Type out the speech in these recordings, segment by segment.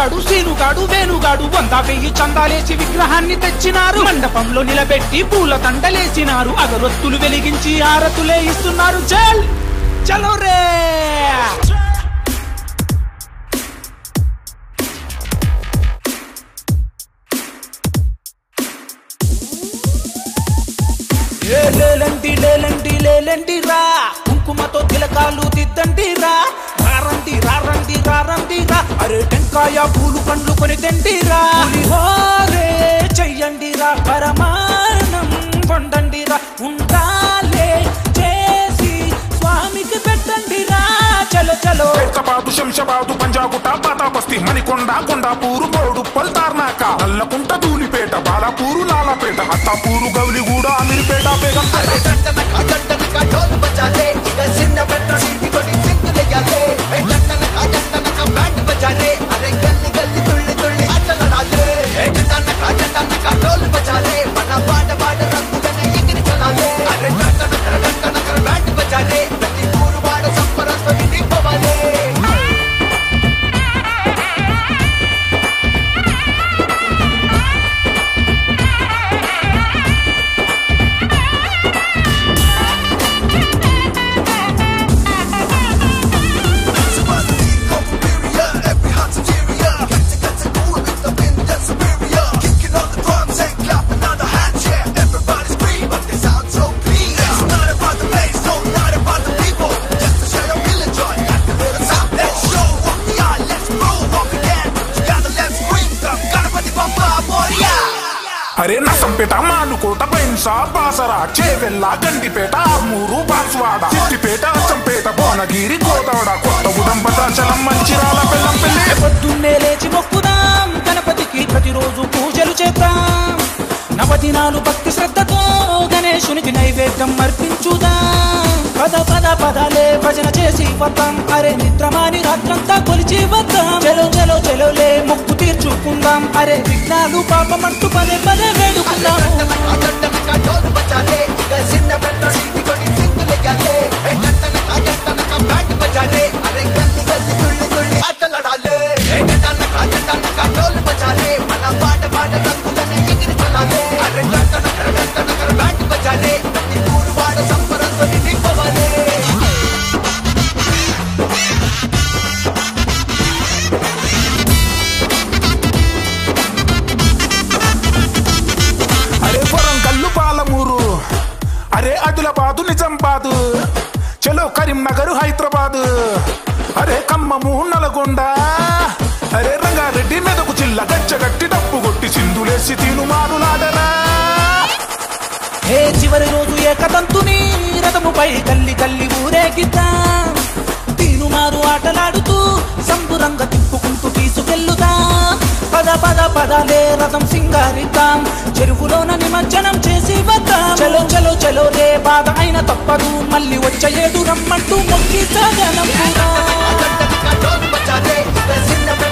గాడు సీనుగాడు వేణుగాడు వంద వెయ్యి చందాలేసి విగ్రహాన్ని తెచ్చినారు. మండపంలో నిలబెట్టి పూల తండలేసినారు. అగరొత్తులు వెలిగించి ఆరతులే ఇస్తున్నారు. చల్ చలో రే లేలంటి లేలంటి లేలంటి రా కుంకుమతో తిలకాలు దిద్దండి రా రారండి రారండి రారండి రా. అరే టెంకాయ పూలు పండ్లు కొని తెండి రా. హోరే చెయ్యండి రా. పరమాణం వండండి రా. ఉండాలే చేసి స్వామికి పెట్టండి రా. చలో చలో. హైదరాబాదు శంషాబాదు పంజాగుట్ట పాతాబస్తి మణికొండ కొండాపూరు బోడు పల్తార్నాక నల్లకుంట ధూలిపేట బాలాపూరు లాలాపేట అత్తాపూరు గౌలిగూడ అమీర్పేట బేగంపేట. అరే మానుకోట పెన్సా బాసరా చేవెల్ల గండిపేట ఆర్మూరు బాన్స్వాడ చిట్టిపేట చంపేట భువనగిరి గోదావడ కొత్త ఉదంపతాచలం మంచిరాల బెల్లం పెళ్ళి పొద్దున్నే లేచి మొక్కుదాం గణపతికి ప్రతిరోజు పూజలు చేద్దాం. నవదినాలు భక్తి శ్రద్ధతో గణేశునికి నైవేద్యం అర్పించుదా. పద పద పదాలే భజన చేసి వద్దాం. అరే నిద్రమాని రాత్రంతా కొలిచి వద్దాం. చెలో చెలో చెలోలే ముక్కు తీర్చుకుందాం. అరే విఘ్నాలు పాపమంటూ పదే పదే వేడుకుందాం. ఖమ్మము నల్గొండ అరే రంగారెడ్డి మెదకు చిల్ల గచ్చగట్టి డప్పు కొట్టి సింధులేసి తీను మారులాడరా హే చివరి రోజు ఏకదంతుని రథముపై కల్లి కల్లి తీను మారు ఆటలాడుతూ సంబురంగ తిప్పుకుంటూ తీసుకెళ్ళుదాం పద పద పదలే రథం సింగారిద్దాం. చెరువులోన నిమజ్జనం చేసి వద్దాం. చలో చలో చలో రే బాధ అయిన తప్పదు. మళ్ళీ వచ్చే రమ్మంటూ మొక్కి సగనం చేలు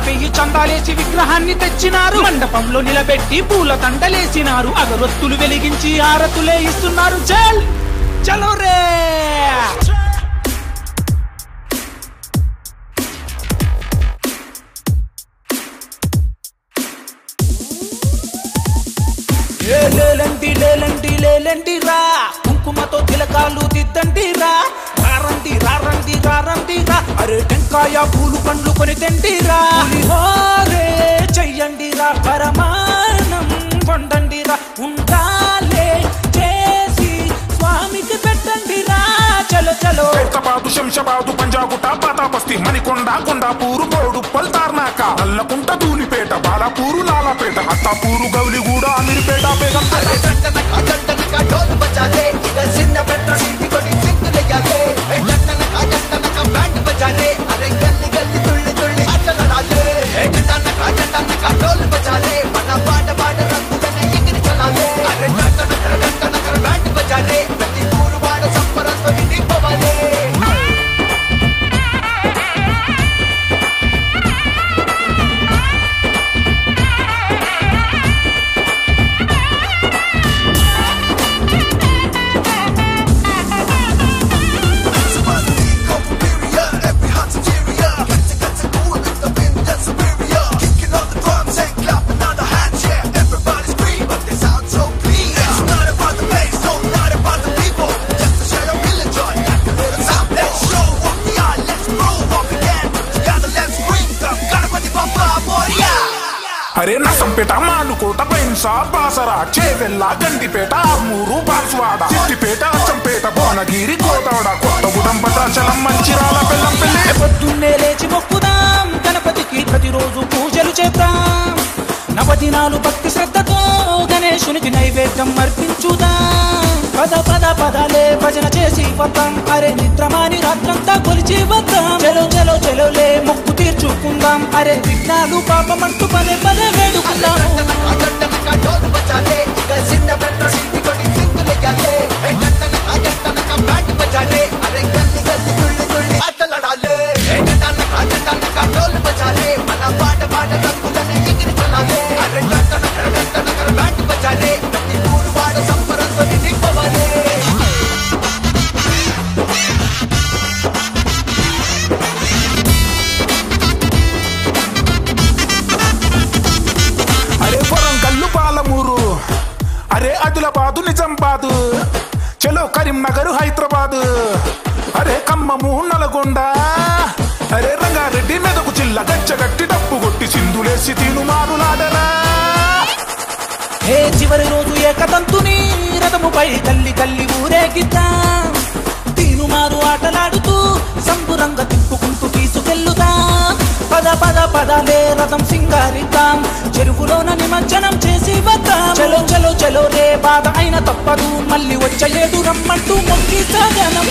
వెయ్యి చందాలేసి విగ్రహాన్ని తెచ్చినారు. మండపంలో నిలబెట్టి పూల తండలేసినారు. అగరొత్తులు వెలిగించి ఆరతులే ఇస్తున్నారు. చల్ చలో రే! ఏ లేలంటి లేలంటి లేలంటి రా కుంకుమతో తిలకాలు దిద్దంటి రా రారండి రారండి రారండి రా అరే టెంకాయ పూలు పండ్లు కొని తెండి రా హోరే చెయ్యండి రా పరమాణం వండండి రా ఉండాలే చేసి స్వామికి పెట్టండి రా చలో చలో హైదరాబాదు శంషాబాదు పంజాగుట్ట పాతాపస్తి మణికొండ కొండాపూరు బోడు పల్తార్నాక నల్లకుంట ధూలిపేట బాలాపూరు లాలాపేట అత్తాపూరు గౌలిగూడ అమీర్పేట బేగంపేట అరే నసంపేట మానుకోట పైన్సా బాసరా చేవెల్ల గండిపేట ఆర్మూరు బాన్స్వాడ సిద్దిపేట అచ్చంపేట భువనగిరి కోదాడ కొత్తగూడెం భద్రాచలం మంచిరాల బెల్లం పెళ్ళి పొద్దున్నే లేచి మొక్కుదాం గణపతికి ప్రతిరోజు పూజలు చేద్దాం. నవదినాలు భక్తి శ్రద్ధతో గణేశునికి నైవేద్యం అర్పించుదాం. పద పద పదాలే భజన చేసి వద్దాం. అరే నిద్రమాని రాత్రంతా కొలిచి వద్దాం. చలో చలో చెలోలే మొక్కు తీర్చుకుందాం. అరే విఘ్నాలు పాపమంటూ పదే పదే వేడుకుందాం జిల్ల గచ్చగట్టి డప్పు కొట్టి సింధులేసి తీను మారులాడరా ఏ చివరి రోజు ఏకతంతుని రథముపై కల్లి కల్లి ఊరేగిద్దాం తీను మారు ఆటలాడుతూ సంబురంగ తిప్పుకుంటూ తీసుకెళ్ళుదాం పద పద పదలే రథం సింగారిద్దాం. చెరువులోన నిమజ్జనం చేసి వద్దాం. చలో చలో చలో రే బాధ అయిన తప్పదు. మళ్ళీ వచ్చేడు రమ్మంటూ మొక్కి సాగనం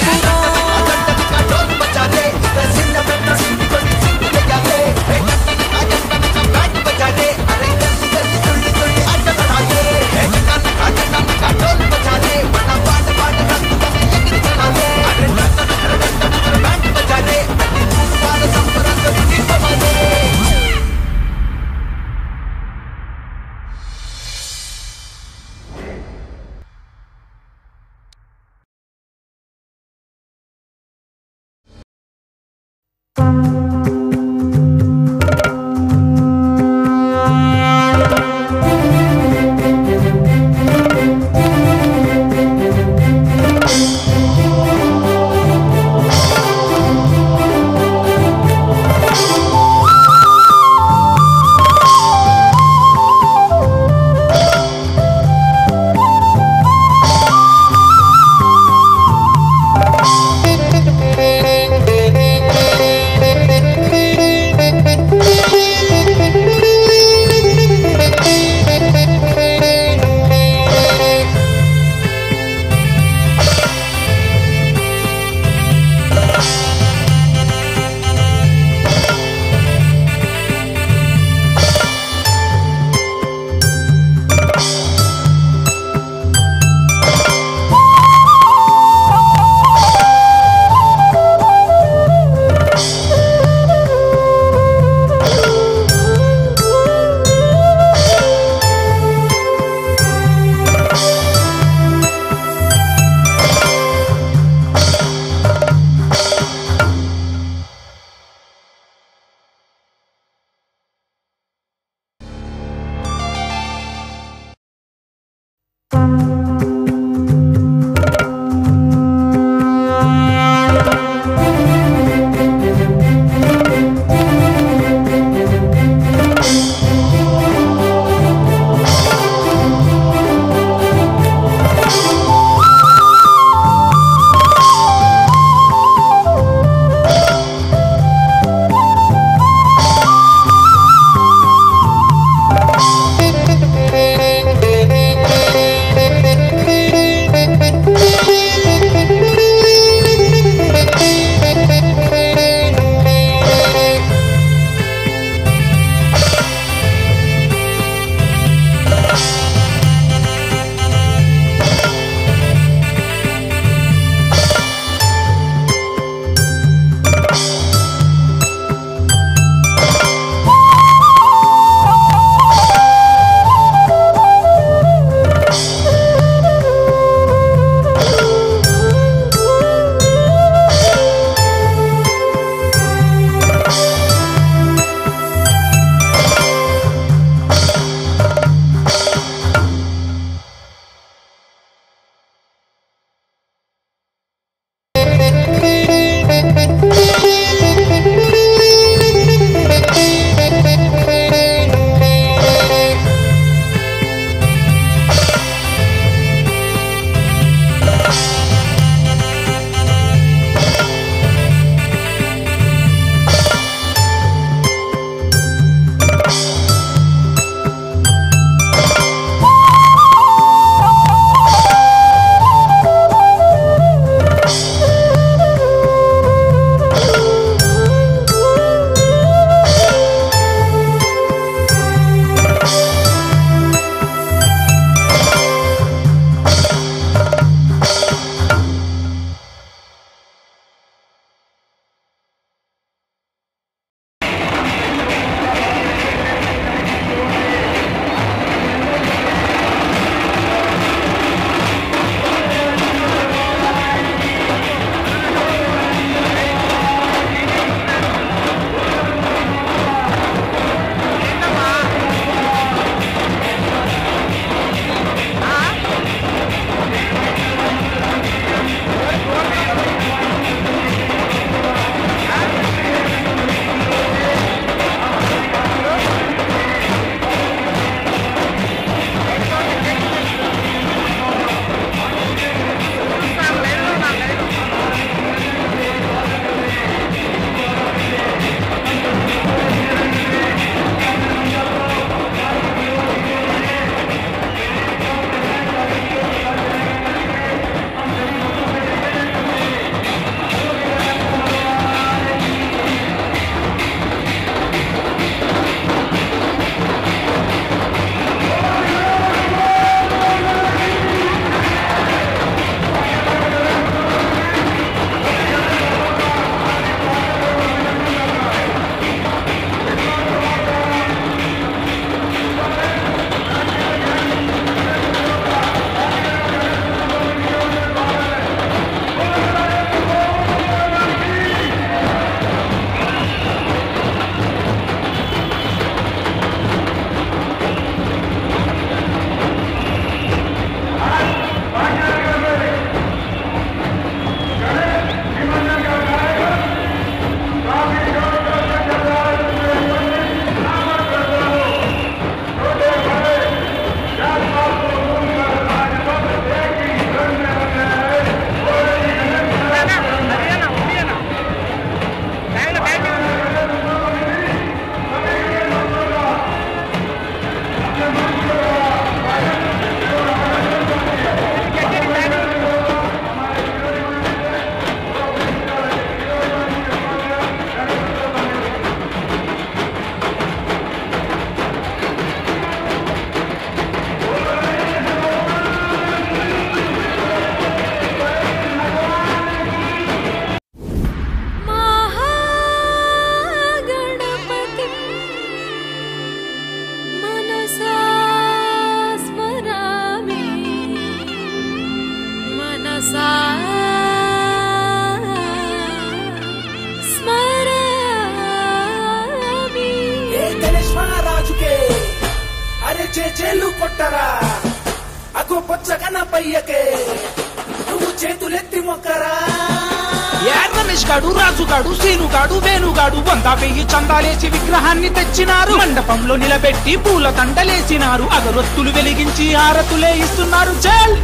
గాడు రాజు వేణుగాడు వంద వెయ్యి చందాలేసి విగ్రహాన్ని తెచ్చినారు. మండపంలో నిలబెట్టి పూల తండలేసినారు. అగరొత్తులు వెలిగించి హారతులే ఇస్తున్నారు. జల్!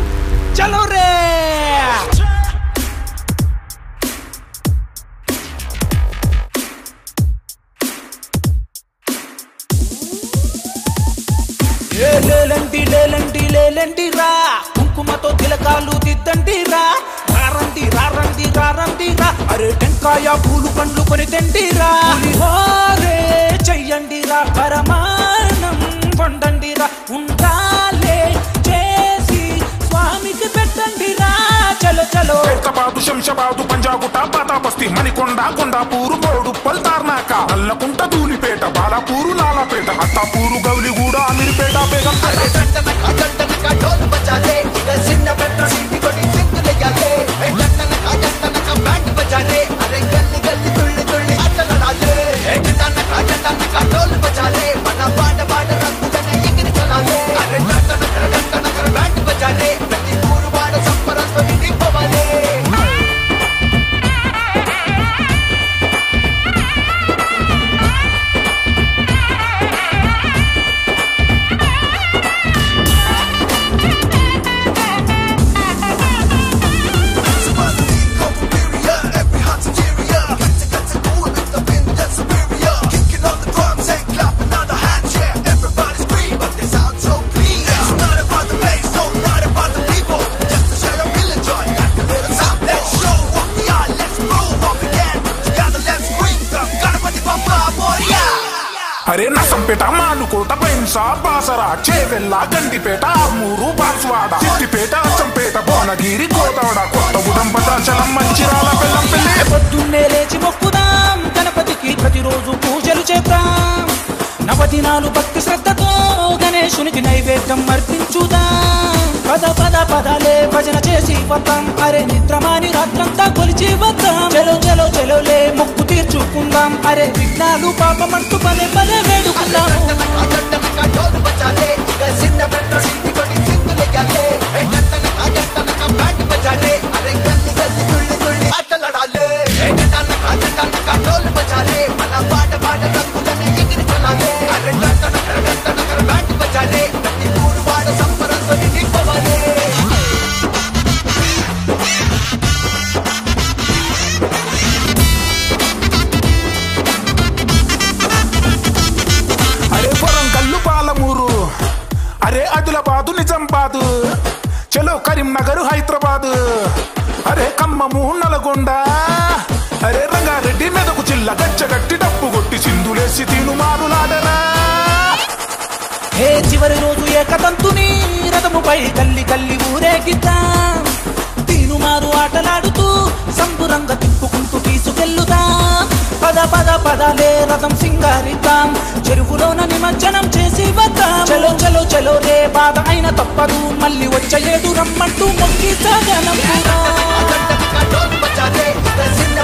చలో రే! లేలంటి లేలంటి లేలంటి రా కుంకుమతో తిలకాలు దిద్దండి రా రారండి రారండి రా అరే టెంకాయ పూలు పండ్లు కొని తెండి రా పులిహోరే చెయ్యండి రా పరమాణం వండండి రా ఉండాలే చేసి స్వామికి పెట్టండి రా చలో చలో. హైదరాబాదు శంషాబాదు పంజాగుట్ట పాతాబస్తి మణికొండ కొండాపూరు బోడు పల్తార్నాక నల్లకుంట ధూలిపేట బాలాపూరు లాలాపేట అత్తాపూరు గౌలిగూడ అమీర్పేట బేగంపేట. कंट्रोल बचा ले मना చేవెల్ల గండిపేట ఆర్మూరు బాన్స్వాడ సిద్దిపేట అచ్చంపేట భువనగిరి కొత్త కొత్తగూడెం భద్రాచలం మంచిరాల బెల్లం పెళ్ళి పొద్దున్నే లేచి మొక్కుదాం గణపతికి ప్రతిరోజు పూజలు చేద్దాం. నవదినాలు భక్తి శ్రద్ధతో గణేశునికి నైవేద్యం అర్పించుదాం. పద పద పదలే భజన చేసి వద్దాం. అరే నిద్రమాని రాత్రంతా కొలిచి వద్దాం. చెలో చెలో చెలోలే మొక్కు తీర్చుకుందాం. అరే విఘ్నాలు పాపమంటూ పదే పదే వేడుకుందాం. అరే అమ్మము ఖమ్మము నల్గొండ అరే రంగారెడ్డి మెదకు చిల్ల గచ్చగట్టి డప్పు కొట్టి సింధులేసి తీను మారులాడరా ఏ చివరి రోజు ఏకతంతుని రథముపై కల్లి కల్లి ఊరేగిద్దాం. తీనుమారు ఆటలాడుతూ సంబురంగ తిప్పుకుంటూ తీసుకెళ్ళుదా పద పద పదలే రథం సింగారిద్దాం. చెరువులోన నిమజ్జనం చేసి వద్దాం చలో చలో చలో రే బాధ అయిన తప్పదు. మళ్ళీ వచ్చేడు రమ్మంటూ మొక్కి సాగనం Saturday,